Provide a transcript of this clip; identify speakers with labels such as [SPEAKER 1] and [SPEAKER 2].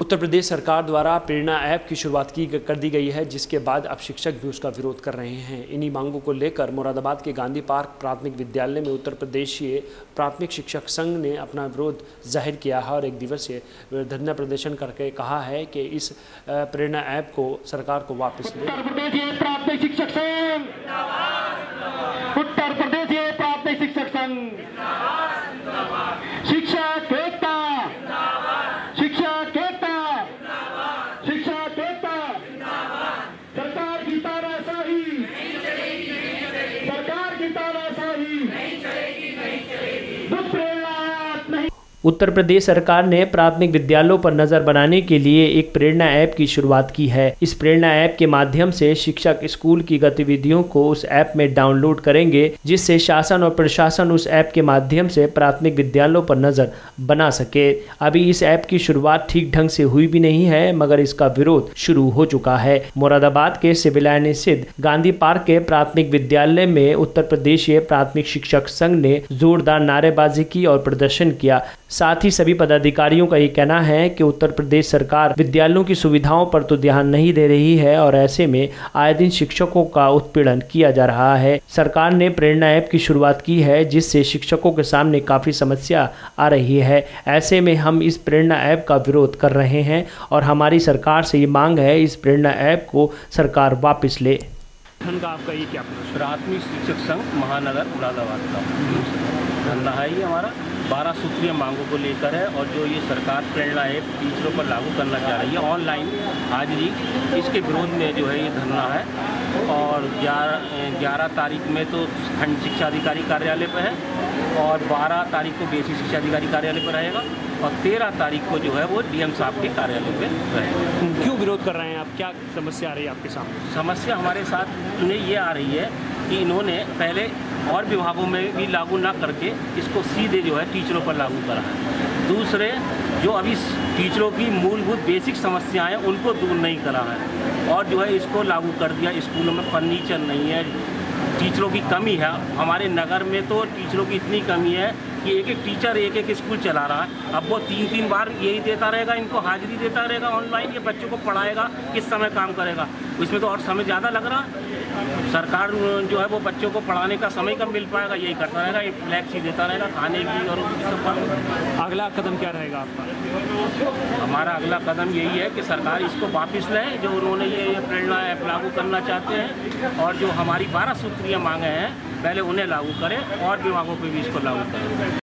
[SPEAKER 1] उत्तर प्रदेश सरकार द्वारा प्रेरणा ऐप की शुरुआत की कर दी गई है, जिसके बाद अब शिक्षक भी उसका विरोध कर रहे हैं। इन्हीं मांगों को लेकर मुरादाबाद के गांधी पार्क प्राथमिक विद्यालय में उत्तर प्रदेशीय प्राथमिक शिक्षक संघ ने अपना विरोध ज़ाहिर किया है और एक दिवसीय धरना प्रदर्शन करके कहा है कि इस प्रेरणा ऐप को सरकार को वापस ले।
[SPEAKER 2] शिक्षक संघ! उत्तर प्रदेश एकता शिक्षक एकता सरकार की तानाशाही सरकार की तानाशाही बुद्ध प्रेरणा ऐप नहीं
[SPEAKER 1] उत्तर प्रदेश सरकार ने प्राथमिक विद्यालयों पर नज़र बनाने के लिए एक प्रेरणा ऐप की शुरुआत की है। इस प्रेरणा ऐप के माध्यम से शिक्षक स्कूल की गतिविधियों को उस ऐप में डाउनलोड करेंगे, जिससे शासन और प्रशासन उस ऐप के माध्यम से प्राथमिक विद्यालयों पर नज़र बना सके। अभी इस ऐप की शुरुआत ठीक ढंग से हुई भी नहीं है, मगर इसका विरोध शुरू हो चुका है। मुरादाबाद के सिविल लाइन स्थित गांधी पार्क के प्राथमिक विद्यालय में उत्तर प्रदेशीय प्राथमिक शिक्षक संघ ने जोरदार नारेबाजी की और प्रदर्शन किया। साथ ही सभी पदाधिकारियों का ये कहना है कि उत्तर प्रदेश सरकार विद्यालयों की सुविधाओं पर तो ध्यान नहीं दे रही है और ऐसे में आए दिन शिक्षकों का उत्पीड़न किया जा रहा है। सरकार ने प्रेरणा ऐप की शुरुआत की है, जिससे शिक्षकों के सामने काफ़ी समस्या आ रही है। ऐसे में हम इस प्रेरणा ऐप का विरोध कर रहे हैं और हमारी सरकार से ये मांग है, इस प्रेरणा ऐप को सरकार वापस ले।
[SPEAKER 3] का आपका ये क्या प्राथमिक शिक्षक संघ महानगर, मुरादाबाद का। धंधा है ये हमारा। बारह सूत्रीय मांगों को लेकर है और जो ये सरकार प्रेरणा ऐप टीचरों पर लागू करना चाह रही है। ऑनलाइन हाजिरी इसके विरोध में जो है ये धरना है। और ग्यारह ग्यारह तारीख में तो खंड शिक्षा अधिकारी कार्यालय पर है और बारह तारीख को बेसिक शिक्षा अधिकारी कार्यालय पर रहेगा। और तेरह तारीख को जो है वो डीएम साहब के कार्यालय में रहेगा
[SPEAKER 1] क्यों विरोध कर रहे हैं आप? क्या समस्या आ रही है आपके सामने?
[SPEAKER 3] समस्या हमारे साथ इन्हें ये आ रही है कि इन्होंने पहले और विभागों में भी लागू ना करके इसको सीधे जो है टीचरों पर लागू करा है। दूसरे जो अभी टीचरों की मूलभूत बेसिक समस्याएँ उनको दूर नहीं करा है। और जो है इसको लागू कर दिया। स्कूलों में फर्नीचर नहीं है टीचरों की कमी है। हमारे नगर में तो टीचरों की इतनी कमी है कि एक एक टीचर एक एक स्कूल चला रहा है। अब वो तीन तीन बार यही देता रहेगा, इनको हाजिरी देता रहेगा ऑनलाइन ये बच्चों को पढ़ाएगा, किस समय काम करेगा। इसमें तो और समय ज़्यादा लग रहा। सरकार जो है वो बच्चों को पढ़ाने का समय कम मिल पाएगा यही करता रहेगा ये फ्लैक्स ही देता रहेगा खाने की और उसकी सब
[SPEAKER 1] अगला कदम क्या रहेगा आपका?
[SPEAKER 3] हमारा अगला कदम यही है कि सरकार इसको वापस ले जो उन्होंने ये प्रेरणा ऐप लागू करना चाहते हैं और जो हमारी बारह सूत्रीय मांगे हैं पहले उन्हें लागू करें और विभागों पर भी इसको लागू करें।